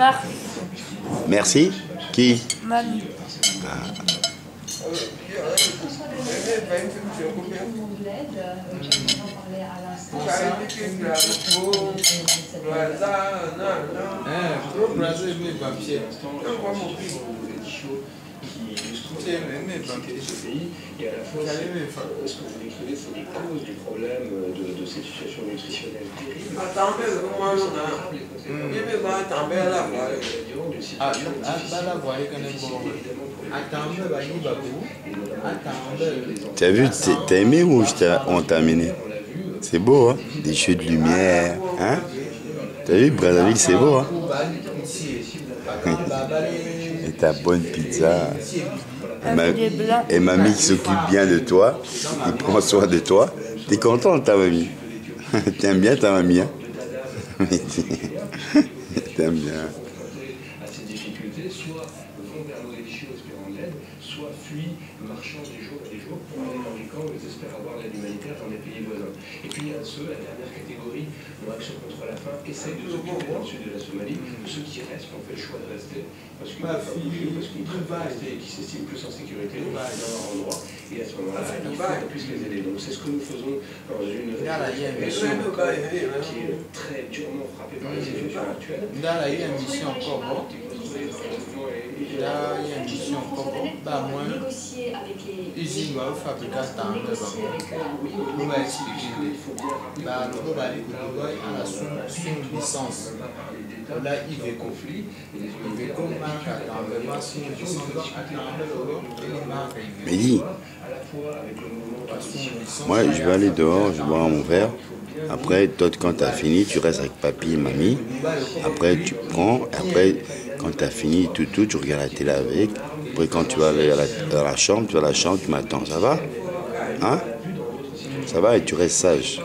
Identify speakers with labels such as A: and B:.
A: Marc,
B: Merci. Qui?
A: Mamie.
C: Et à la fois,
D: Allez, mais
C: c'est-
D: fa-
C: ce que vous décrivez, c'est les causes du problème de cette situation nutritionnelle terrible.
D: mais.
B: T'as vu, t'as- aimé où je t'ai- on t'a amené? C'est beau, hein Des jeux de lumière, hein? T'as vu, Brazzaville, c'est beau, hein? Et ta bonne pizza. Et, ma- et mamie qui s'occupe bien de toi, qui prend soin de toi. T'es content de ta mamie T'aimes bien ta mamie, hein T'aimes bien.
C: à ces difficultés, soit vont vers nos déchets espérant de l'aide, soit fuient, marchant des jours et des jours pour aller dans les camps ils espèrent avoir l'aide humanitaire dans les pays voisins. Ceux, la dernière catégorie, dont Action contre la faim essaie de s'occuper dans le sud de la Somalie, ceux qui restent, qui ont fait le choix de rester, parce qu'ils
D: Ma
C: peuvent pas bouger, parce qu'ils ne peuvent pas rester et qui s'estiment plus en sécurité dans leur endroit. Et à ce moment-là, il faut qu'on puisse les aider. Donc c'est ce que nous faisons dans une région
D: mission.
C: qui est très durement frappée par les situations actuelles.
D: Là, il y a une mission encore bon. Là, il y a une mission encore bon. Bah. Bah, licence. Licence, veut.
B: Mais dis, moi, je vais aller dehors, je bois mon verre. Après, toi, quand t'as fini, tu restes avec papy et mamie. Après, tu prends. Après, quand t'as fini tout, tout, tu regardes la télé avec. Après, quand tu vas aller à la, à la chambre, tu vas à la chambre, tu m'attends. Ça va? Hein? Ça va et tu restes sage.